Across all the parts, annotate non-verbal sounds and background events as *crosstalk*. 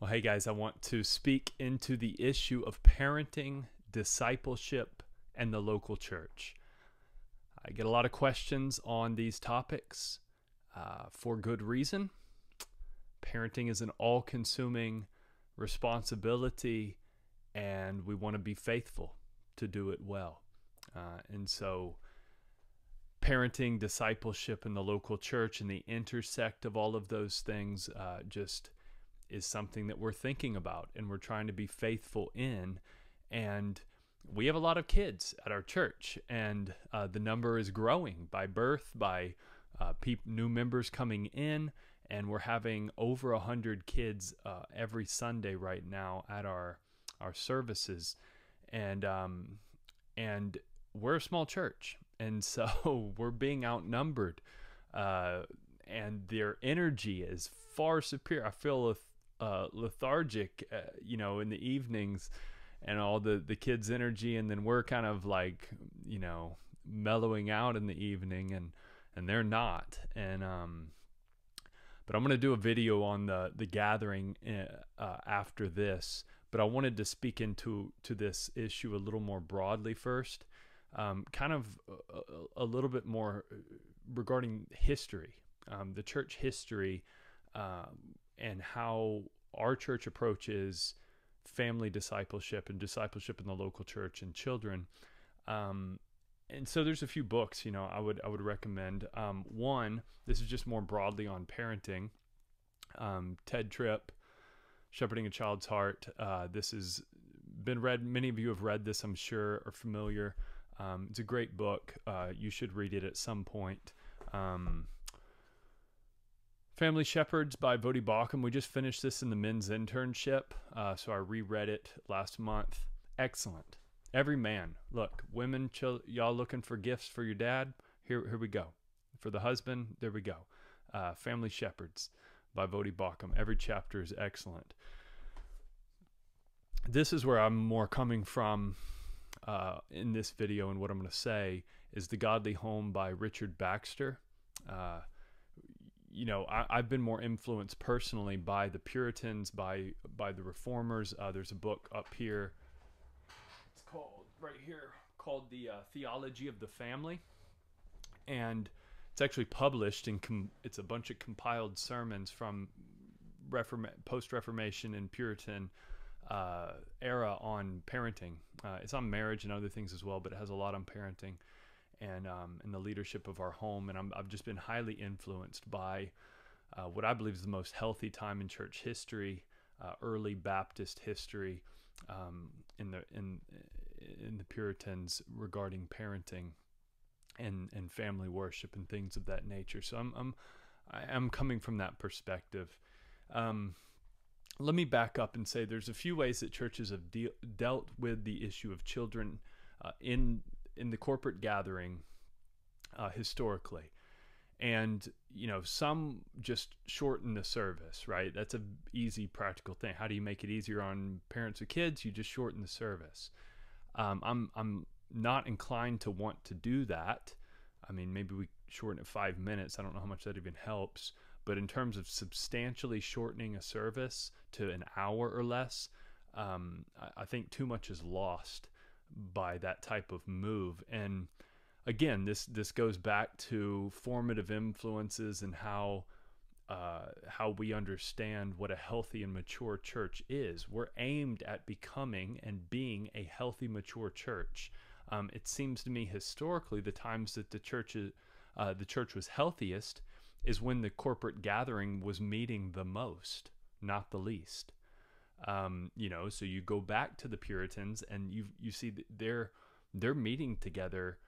Well, hey guys, I want to speak into the issue of parenting, discipleship, and the local church. I get a lot of questions on these topics uh, for good reason. Parenting is an all consuming responsibility, and we want to be faithful to do it well. Uh, and so, parenting, discipleship, and the local church, and the intersect of all of those things uh, just is something that we're thinking about and we're trying to be faithful in. And we have a lot of kids at our church, and uh, the number is growing by birth, by uh, new members coming in, and we're having over a hundred kids uh, every Sunday right now at our our services, and um, and we're a small church, and *laughs* so we're being outnumbered, uh, and their energy is far superior. I feel uh, lethargic, uh, you know, in the evenings and all the, the kids' energy. And then we're kind of like, you know, mellowing out in the evening and, and they're not. And, um, but I'm going to do a video on the, the gathering uh, uh, after this. But I wanted to speak into to this issue a little more broadly first, um, kind of a, a, little bit more regarding history, um, the church history, um, and how our church approaches family discipleship and discipleship in the local church and children. Um, and so there's a few books, you know, I would I would recommend. Um, one, this is just more broadly on parenting. Um, Tedd Tripp, Shepherding a Child's Heart. Uh, this has been read. Many of you have read this, I'm sure, are familiar. Um, it's a great book. Uh, you should read it at some point. Family Shepherds by Voddie Baucham. We just finished this in the men's internship, uh, so I reread it last month. Excellent. Every man, look, women, y'all looking for gifts for your dad? Here, here we go. For the husband, there we go. Uh, Family Shepherds by Voddie Baucham. Every chapter is excellent. This is where I'm more coming from uh, in this video, and what I'm going to say is The Godly Home by Richard Baxter. Uh, you know, I, have been more influenced personally by the Puritans, by by the Reformers. Uh, there's a book up here. It's called right here called the uh, Theology of the Family, and it's actually published in com- it's a bunch of compiled sermons from Reform- post Reformation and Puritan uh, era on parenting. Uh, it's on marriage and other things as well, but it has a lot on parenting and um, and the leadership of our home. And i have just been highly influenced by uh, what I believe is the most healthy time in church history, uh, early Baptist history, um, in the in in the Puritans regarding parenting and and family worship and things of that nature. So I'm I'm I'm coming from that perspective. Um, let me back up and say there's a few ways that churches have de- dealt with the issue of children uh, in in the corporate gathering uh, historically. And you know some just shorten the service right? That's a easy practical thing. How do you make it easier on parents with kids? You just shorten the service. Um, i'm i'm not inclined to want to do that. I mean maybe we shorten it five minutes. I don't know how much that even helps. But in terms of substantially shortening a service to an hour or less um, I, I think too much is lost by that type of move. And again, this this goes back to formative influences and how uh, how we understand what a healthy and mature church is. We're aimed at becoming and being a healthy, mature church. Um, it seems to me historically the times that the church uh, the church was healthiest is when the corporate gathering was meeting the most, not the least. Um, you know, so you go back to the Puritans and you you see they're they're meeting together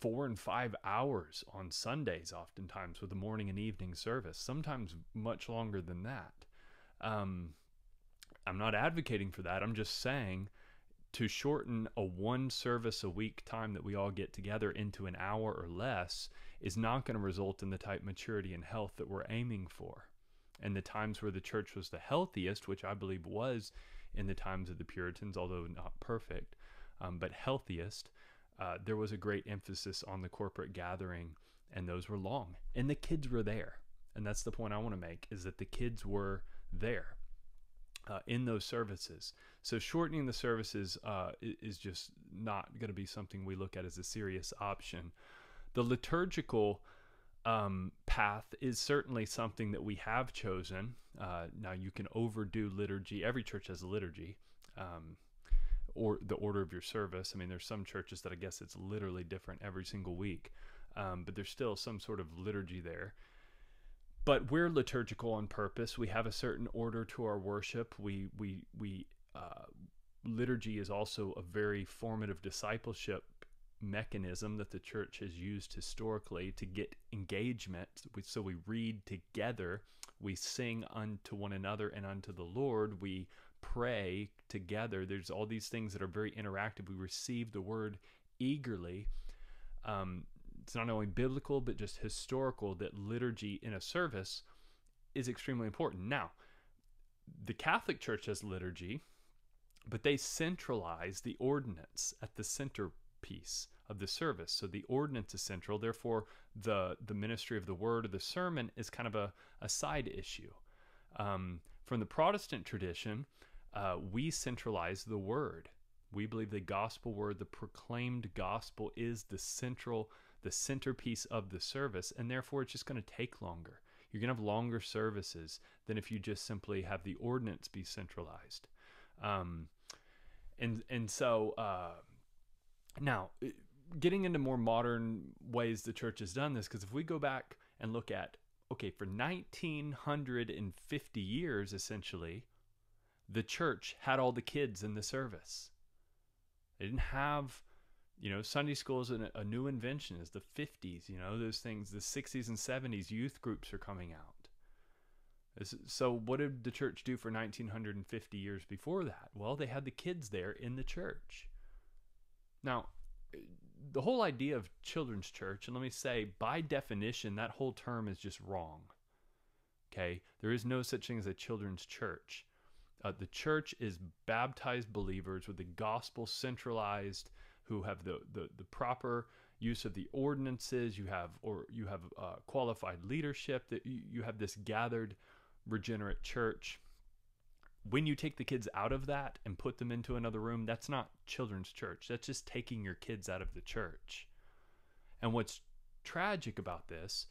four and five hours on Sundays, oftentimes with a morning and evening service, sometimes much longer than that. Um, I'm not advocating for that. I'm just saying to shorten a one service a week time that we all get together into an hour or less is not going to result in the type maturity and health that we're aiming for and the times where the church was the healthiest, which I believe was in the times of the Puritans, although not perfect, um, but healthiest, uh, there was a great emphasis on the corporate gathering, and those were long, and the kids were there, and that's the point I want to make: is that the kids were there. uh, in those services. So shortening the services uh, is just not going to be something we look at as a serious option. The liturgical um, path is certainly something that we have chosen. Uh, now you can overdo liturgy. Every church has a liturgy. Um, or the order of your service. I mean, there's some churches that I guess it's literally different every single week, um, but there's still some sort of liturgy there. But we're liturgical on purpose. We have a certain order to our worship. We we we uh, liturgy is also a very formative discipleship mechanism that the church has used historically to get engagement. So we read together, we sing unto one another and unto the Lord, we pray together. There's all these things that are very interactive. We receive the word eagerly. Um, it's not only biblical, but just historical that liturgy in a service is extremely important. Now, the Catholic Church has liturgy, but they centralize the ordinance at the centerpiece of the service. So the ordinance is central. Therefore, the the ministry of the word or the sermon is kind of a, a side issue. Um, from the Protestant tradition, uh, we centralize the word. We believe the gospel word, the proclaimed gospel, is the central, the centerpiece of the service, and therefore it's just going to take longer. You're going to have longer services than if you just simply have the ordinance be centralized. Um, and and so uh, now, uh, getting into more modern ways the church has done this, because if we go back and look at okay, for 1950 years essentially, the church had all the kids in the service. They didn't have, you know, Sunday school is a, a new invention. Is the 50s, you know, those things. The 60s and 70s, youth groups are coming out. So, what did the church do for 1950 years before that? Well, they had the kids there in the church. Now, the whole idea of children's church, and let me say, by definition, that whole term is just wrong. Okay? There is no such thing as a children's church. Uh, the church is baptized believers with the gospel centralized, who have the, the, the proper use of the ordinances. You have or you have uh, qualified leadership. That you, you have this gathered, regenerate church. When you take the kids out of that and put them into another room, that's not children's church. That's just taking your kids out of the church. And what's tragic about this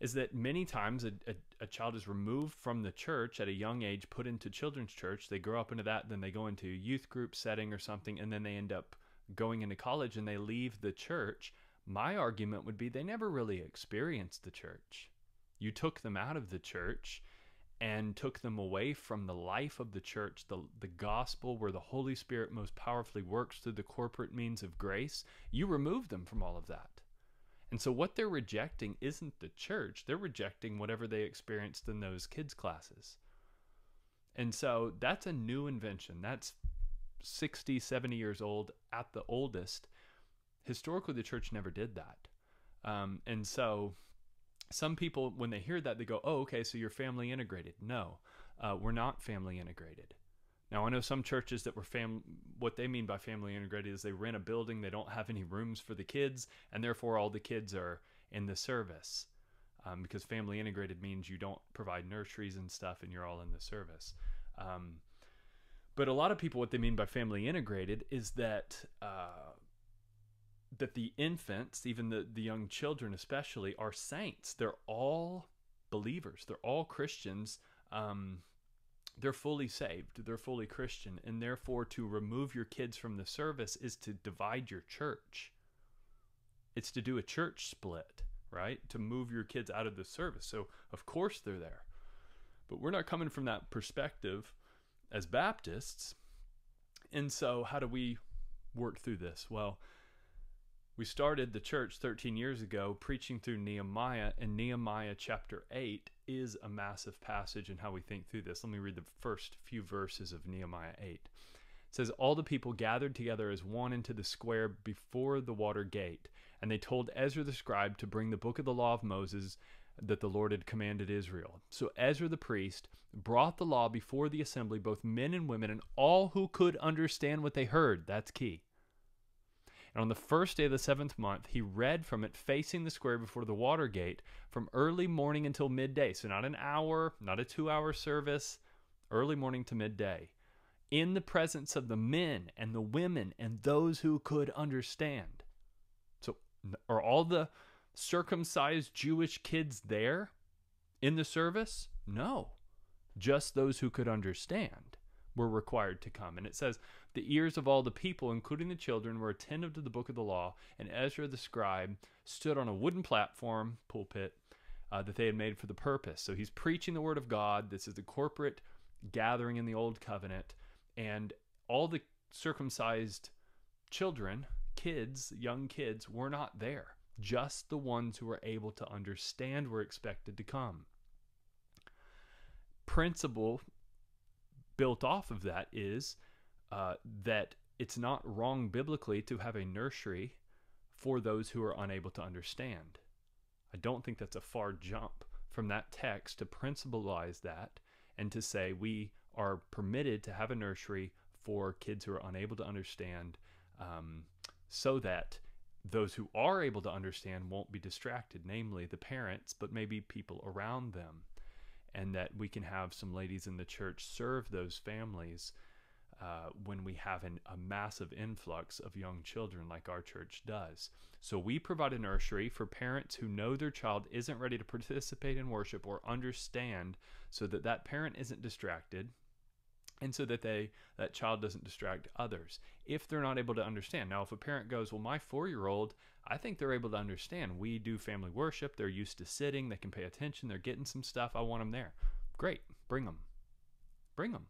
is that many times a, a, a, child is removed from the church at a young age, put into children's church. They grow up into that, then they go into youth group setting or something, and then they end up going into college and they leave the church. My argument would be they never really experienced the church. You took them out of the church and took them away from the life of the church, the, the gospel where the Holy Spirit most powerfully works through the corporate means of grace. You remove them from all of that. And so what they're rejecting isn't the church, they're rejecting whatever they experienced in those kids' classes. And so that's a new invention. That's 60, 70 years old at the oldest. Historically, the church never did that. Um, and so some people, when they hear that, they go, oh, okay, so you're family integrated. No, uh, we're not family integrated. Now I know some churches that were fam what they mean by family integrated is they rent a building, they don't have any rooms for the kids, and therefore all the kids are in the service. Um, because family integrated means you don't provide nurseries and stuff and you're all in the service. Um, but a lot of people, what they mean by family integrated is that uh, that the infants, even the, the young children especially, are saints. They're all believers. They're all Christians. Um, they're fully saved, they're fully Christian, and therefore to remove your kids from the service is to divide your church. It's to do a church split, right? To move your kids out of the service. So, of course, they're there. But we're not coming from that perspective as Baptists. And so, how do we work through this? Well, we started the church 13 years ago preaching through Nehemiah, and Nehemiah chapter 8 is a massive passage in how we think through this. Let me read the first few verses of Nehemiah 8. It says, All the people gathered together as one into the square before the water gate, and they told Ezra the scribe to bring the book of the law of Moses that the Lord had commanded Israel. So Ezra the priest brought the law before the assembly, both men and women, and all who could understand what they heard. That's key. And on the first day of the seventh month, he read from it facing the square before the water gate from early morning until midday. So, not an hour, not a two hour service, early morning to midday, in the presence of the men and the women and those who could understand. So, are all the circumcised Jewish kids there in the service? No. Just those who could understand were required to come. And it says, The ears of all the people, including the children, were attentive to the book of the law, and Ezra the scribe stood on a wooden platform, pulpit, uh, that they had made for the purpose. So he's preaching the word of God. This is the corporate gathering in the old covenant. And all the circumcised children, kids, young kids, were not there. Just the ones who were able to understand were expected to come. Principle built off of that is uh, that it's not wrong biblically to have a nursery for those who are unable to understand. I don't think that's a far jump from that text to principleize that and to say we are permitted to have a nursery for kids who are unable to understand um, so that those who are able to understand won't be distracted, namely the parents, but maybe people around them. And that we can have some ladies in the church serve those families uh, when we have an, a massive influx of young children like our church does. So we provide a nursery for parents who know their child isn't ready to participate in worship or understand so that that parent isn't distracted and so that they that child doesn't distract others if they're not able to understand. Now if a parent goes well my 4-year-old I think they're able to understand. We do family worship. They're used to sitting. They can pay attention. They're getting some stuff. I want them there. Great. Bring them bring them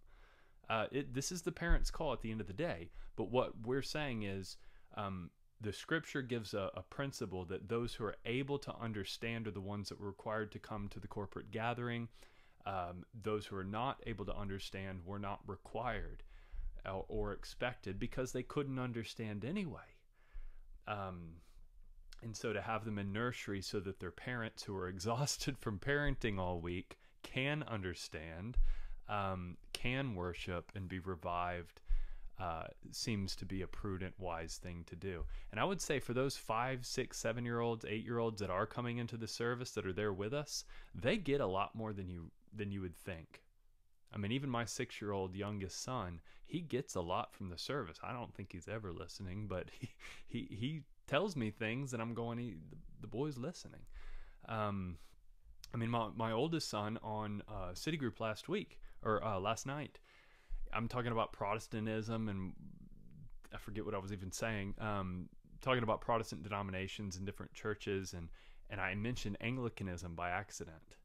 uh, it, this is the parent's call at the end of the day. But what we're saying is um, the scripture gives a, a, principle that those who are able to understand are the ones that were required to come to the corporate gathering. Um, those who are not able to understand were not required or, or expected because they couldn't understand anyway. Um, and so to have them in nursery so that their parents who are *laughs* exhausted from parenting all week can understand um, can worship and be revived uh, seems to be a prudent, wise thing to do. And I would say for those five, six, seven year olds, eight year olds that are coming into the service that are there with us, they get a lot more than you than you would think. I mean, even my six year old youngest son, he gets a lot from the service. I don't think he's ever listening, but *laughs* he he, he tells me things, and I'm going, he, the, boy's listening. Um, I mean, my, my oldest son on uh, City Group last week, or uh, last night. I'm talking about Protestantism and I forget what I was even saying. Um, talking about Protestant denominations and different churches, and and I mentioned Anglicanism by accident.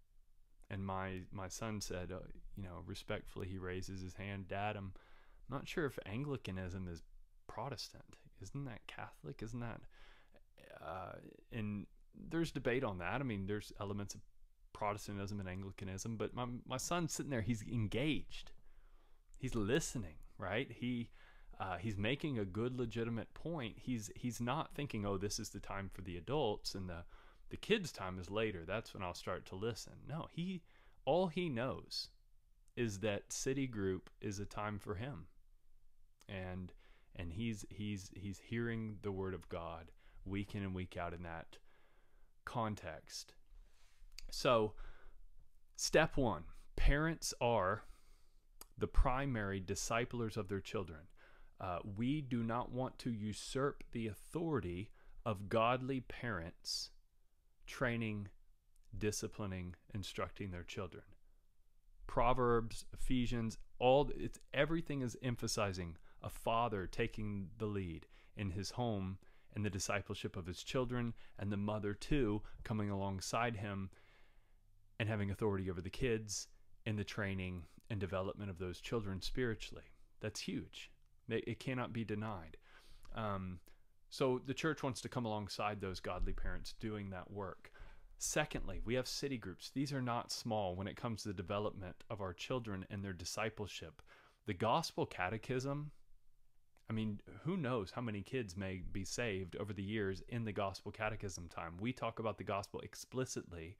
And my my son said, uh, you know, respectfully, he raises his hand, Dad, I'm not sure if Anglicanism is Protestant. Isn't that Catholic? Isn't that? Uh, and there's debate on that. I mean, there's elements of Protestantism and Anglicanism, but my my son's sitting there. He's engaged. He's listening, right? He uh, he's making a good, legitimate point. He's he's not thinking, oh, this is the time for the adults and the the kids' time is later. That's when I'll start to listen. No, he all he knows is that city group is a time for him, and and he's he's he's hearing the word of God week in and week out in that context so, step one parents are the primary disciplers of their children. Uh, we do not want to usurp the authority of godly parents training, disciplining, instructing their children. Proverbs, Ephesians, all it's everything is emphasizing a father taking the lead in his home and the discipleship of his children, and the mother too coming alongside him and having authority over the kids and the training and development of those children spiritually. That's huge. It cannot be denied. Um, so the church wants to come alongside those godly parents doing that work. Secondly, we have city groups. These are not small when it comes to the development of our children and their discipleship. The gospel catechism, I mean, who knows how many kids may be saved over the years in the gospel catechism time. We talk about the gospel explicitly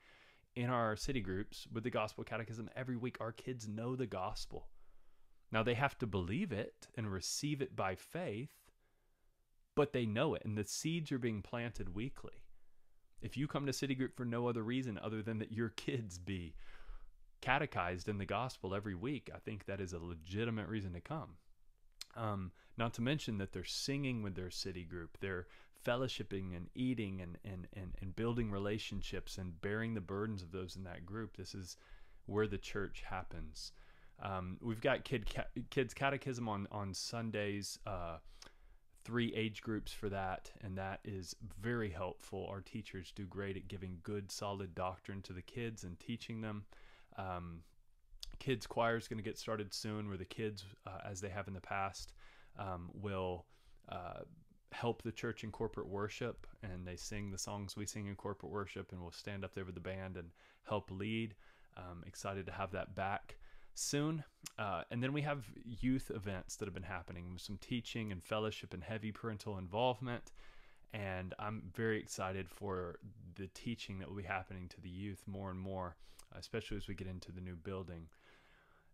in our city groups with the gospel catechism every week. Our kids know the gospel. Now they have to believe it and receive it by faith, but they know it, and the seeds are being planted weekly. If you come to city group for no other reason other than that your kids be catechized in the gospel every week, I think that is a legitimate reason to come. Um, not to mention that they're singing with their city group, they're fellowshipping and eating and, and, and, and building relationships and bearing the burdens of those in that group. This is where the church happens. Um, we've got kid ca- kids catechism on on Sundays. Uh, three age groups for that, and that is very helpful. Our teachers do great at giving good, solid doctrine to the kids and teaching them. Um, kids choir is going to get started soon, where the kids, uh, as they have in the past, um, will uh, help the church in corporate worship, and they sing the songs we sing in corporate worship, and we'll stand up there with the band and help lead. Um, excited to have that back soon. Uh, and then we have youth events that have been happening, with some teaching and fellowship and heavy parental involvement. And I'm very excited for the teaching that will be happening to the youth more and more, especially as we get into the new building.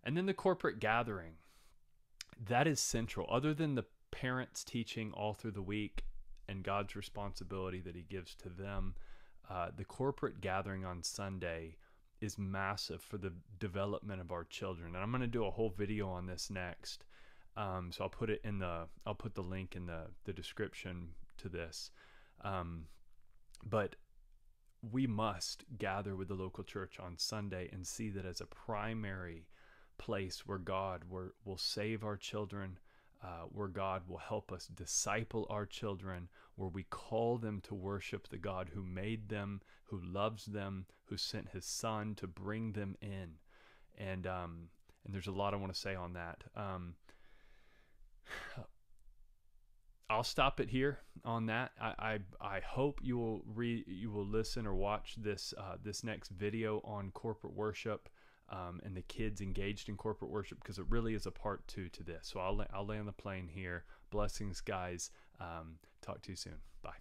And then the corporate gathering. That is central. Other than the parents teaching all through the week and God's responsibility that He gives to them, uh, the corporate gathering on Sunday is massive for the development of our children. And I'm going to do a whole video on this next. Um, so I'll put it in the I'll put the link in the the description to this. Um, but we must gather with the local church on Sunday and see that as a primary place where God will, will save our children, uh, where God will help us disciple our children, where we call them to worship the God who made them, who loves them, who sent His Son to bring them in, and um, and there's a lot I want to say on that. Um, *sighs* I'll stop it here on that. I, I, I hope you will re you will listen or watch this uh, this next video on corporate worship um, and the kids engaged in corporate worship because it really is a part two to this. So I'll, I'll land the plane here. Blessings, guys. Um, talk to you soon. Bye.